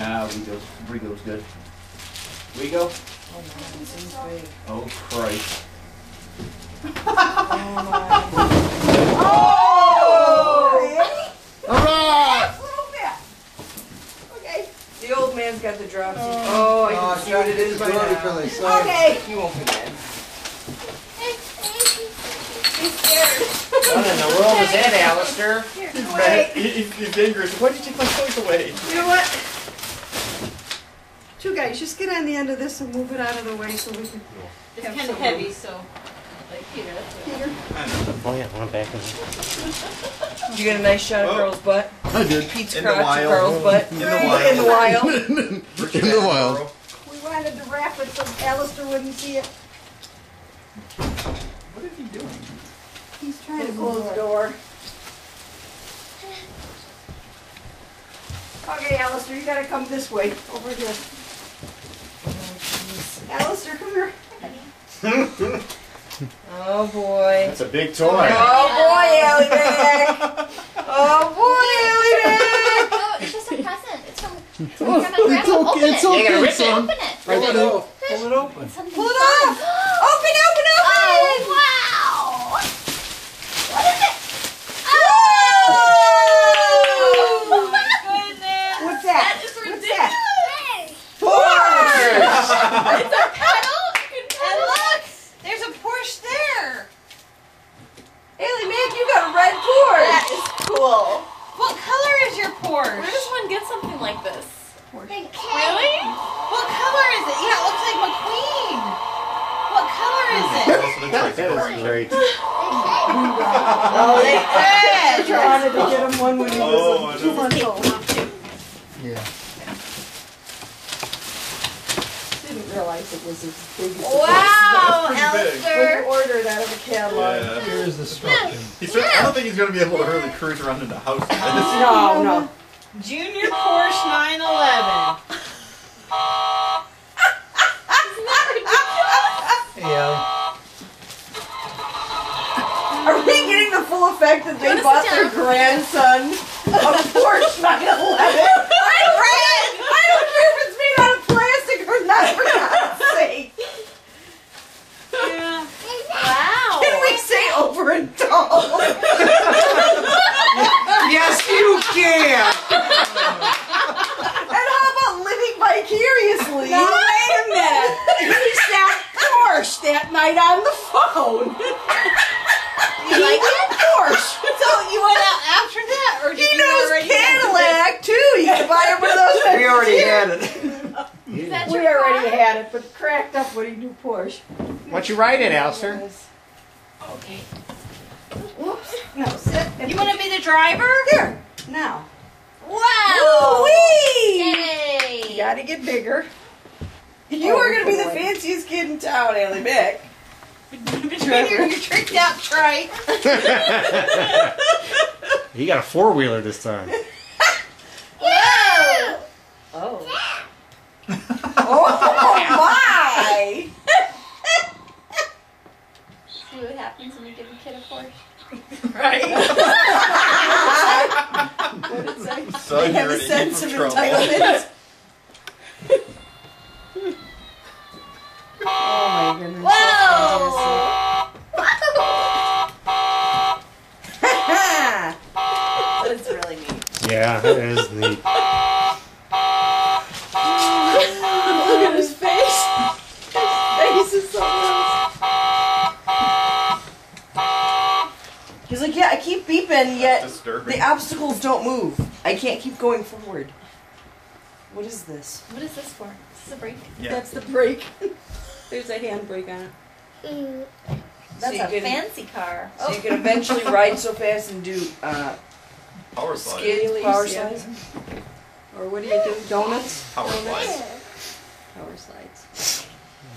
Ah, Rigo's, Rigo's good. Rigo? Oh my, it seems big. Oh Christ. Oh! Alright! Okay. The old man's got the dropsy. Oh, I Oh, can see what it is by Sorry, now. Billy, sorry. Okay. You won't be mad. He's scared. What in the world is that, Alistair? Here, go away. He's, he's dangerous. Why'd you take my toys away? You know what? Two guys, just get on the end of this and move it out of the way so we can. It's have kind of some heavy, room. so like Peter. That's Peter, Oh yeah, one back in did you get a nice shot of Oh. Carl's butt? I did. Pete's In the crotch of wild. Carl's butt. In the wild. In the wild. In the wild. We wanted to wrap it so Alistair wouldn't see it. What is he doing? He's trying to close the door. Okay, Alistair, you gotta come this way, over here. Alistair, come here. Oh boy. That's a big toy. Oh boy, Allie Mac. Oh boy, Allie Mac. No, oh, it's just a present. It's from, it's from Oh, my grandma. Open it's it. okay, You gotta rip it. Open it. Pull it off. Pull it open. Pull it fun. off. Open, open, open. Oh, wow. What is it? Oh! my goodness! What's that? That is What's ridiculous. that? Porsche. It's a pedal. And look, there's a Porsche there. Allie Mac, you got a red Porsche. That is cool. What color is your Porsche? Where does one get something like this? Really? What color is it? Yeah, it looks like McQueen. What color is it? That is great. Oh, they Red. I wanted to get him one when he Oh, was two months old. Yeah. Didn't realize it was as big as it Wow, pretty big. was. When you Alistair. order it out of a catalog. Yeah. Here's the instruction. He's really, I don't think he's gonna be able to really cruise around in the house. I No, no. Junior Porsche 911. Hey, we getting the full effect that they bought their grandson a Porsche 911? I red! I don't care if it's made out of plastic or not, for God's sake. Yeah. Wow. Can we say over and tall? Yes, you can! And how about living vicariously? Now, wait a minute. He sat Porsche that night on the phone. You like it? Porsche. So you went out after that, or did He you knows already Cadillac too. You can buy him one of those. We already had it. that We already car? had it, but cracked up when he knew Porsche. What you writing, Alistair? Okay. Whoops. No, sit. You want to be the driver? There. Now. Wow. Woo-wee! You Yay. gotta get bigger. You are gonna be the oh, fanciest kid in town, Allie Mac. Between your, your tricked out trike. He got a four wheeler this time. Whoa. Oh. Oh my! See what happens when you give a kid a Porsche. Right. what did it say? So They have you're a sense of trouble. entitlement. oh my goodness. That is really neat. Yeah, it is He's like, yeah, I keep beeping, yet Disturbing. the obstacles don't move. I can't keep going forward. What is this? What is this for? This is a brake. Yeah. That's the brake. There's a handbrake on it. That's So a you can- fancy car. So you can eventually ride so fast and do uh, Power slide. skid power yeah. slides. Or what do you do? Donuts? Power slide. Power slides.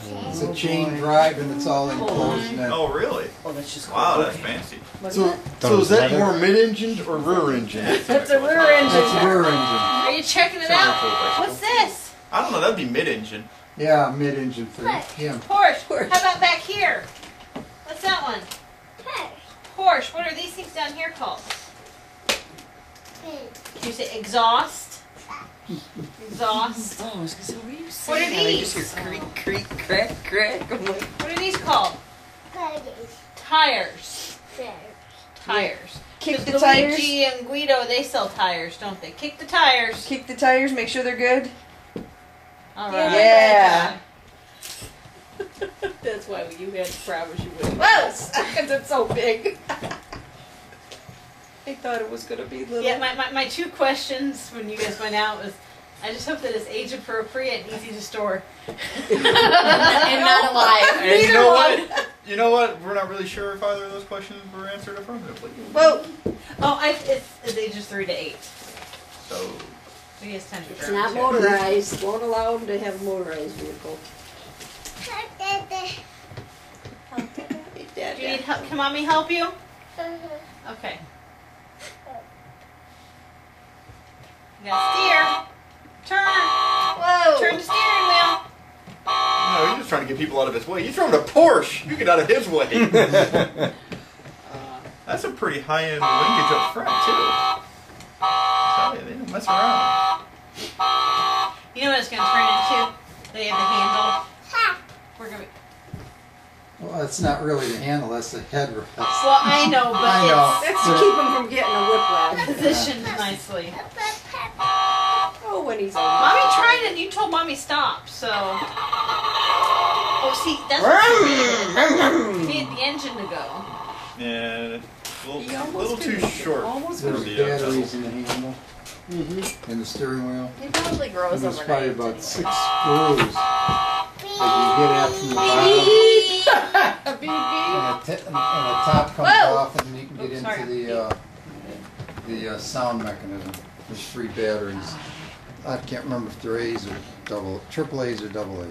It's a chain drive and it's all enclosed now. Oh, really? Oh, that's just Wow, cool. that's fancy. So, so is that more mid-engine or rear engine? That's a rear engine. That's a rear engine. Are you checking it Sorry out? for the bicycle. What's this? I don't know. That'd be mid-engine. Yeah, mid-engine for him. Porsche. How about back here? What's that one? Porsche. What are these things down here called? Did you say exhaust? Exhaust. Oh, I was gonna say, what are you What are And I these? just hear creak, creak, crack, crack. I'm like, What are these called? Tires. Tires. Tires. kick the 'Cause tires. Luigi and Guido, they sell tires, don't they? Kick the tires. Kick the tires. Make sure they're good. All right. Yeah. That's why you had problems you wouldn't. Whoa! Because it's so big. I thought it was gonna be little. Yeah, my, my, my two questions when you guys went out was I just hope that it's age appropriate and easy to store. and not alive. And you know what? You know what? We're not really sure if either of those questions were answered affirmatively. Well, Oh, I, it's, it's ages three to eight. So He has time to It's not too. motorized. Won't allow them to have a motorized vehicle. Dad, Do you need help? Can mommy help you? Okay. You gotta trying to get people out of his way. He's throwing a Porsche. You get out of his way. Uh, that's a pretty high-end linkage up front too. Tell you, they don't mess around. You know what it's gonna turn into? They have the handle. We're gonna. Well, that's not really the handle, that's the headrest. Well, I know, but I know. That's to keep him from getting a whiplash. it's positioned nicely. Oh, when he's on. Mommy tried it. and You told mommy stop. So. Oh, see, that's what you need the engine to go. And a little, almost little too short. Almost for There's the, uh, batteries in the handle, Mm-hmm. in the steering wheel. He probably grows And grows there's probably overnight. about six screws that you get out from the bottom. Beep, beep. And the, t- and the top comes Whoa. off and then you can get Oops, into sorry. the, uh, the uh, sound mechanism. There's three batteries. I can't remember if they're A's or double, triple A's or double A's.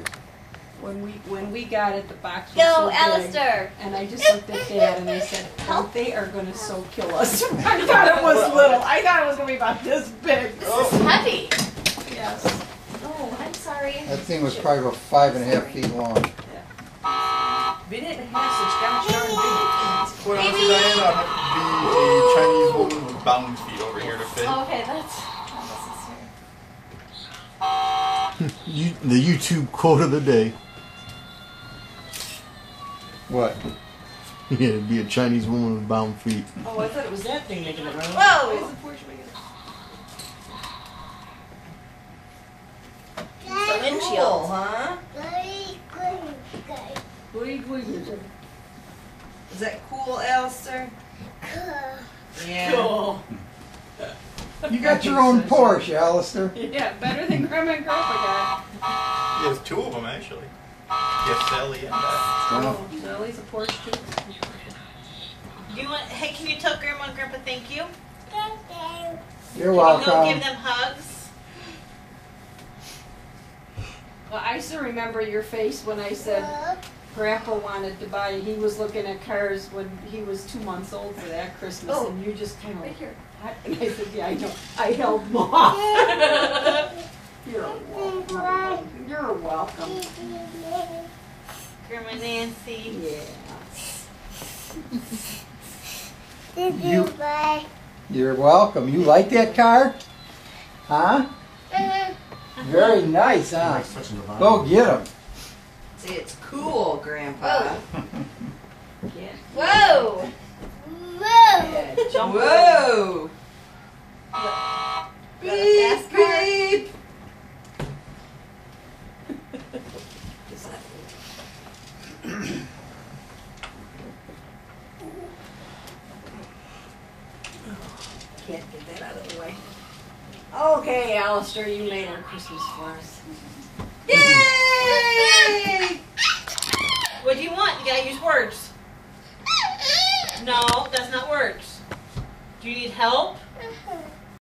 When we when we got it, the box was Go, so big. Alistair. And I just looked at Dad and I said, "Oh, they are gonna so kill us." I thought it was little. I thought it was gonna be about this big. This is oh. heavy. Yes. Oh, I'm sorry. That thing was probably about five and a half feet long. We didn't have such gosh darn big Quite honestly, Diane, I'd have to be a Chinese woman with bound feet over here to fit. Oh, okay, that's unnecessary. You, the YouTube quote of the day. What? Yeah, be a Chinese woman with bound feet. Oh, I thought it was that thing making it run. Whoa. Why is the Porsche making it? The windshield. Cool, huh? Is that cool, Alistair? Yeah. Cool. You got your own Porsche, Alistair. yeah, better than Grandma and Grandpa got. He has two of them actually. Yes, Sally and that. Well, Oh, Sally's a Porsche too. You want? Hey, can you tell Grandma and Grandpa thank you? You're Can you go give welcome. them hugs? Well, I still remember your face when I said Grandpa wanted to buy. He was looking at cars when he was two months old for that Christmas, Oh. and you just kind of Right here. And I said, "Yeah, I know." I held him off. You're welcome. You're welcome. Grandma Nancy. Yeah. You, you're welcome. You like that car? Huh? Uh-huh. Very nice, huh? Go get him. See, it's cool, Grandpa. Yeah. Oh. Whoa. Yeah. Jump. Whoa. Is that a fast car? beep. Can't get that out of the way. Okay, Alistair, you made our Christmas for us. Yay! What do you want? You gotta use words. No, that's not words. Do you need help?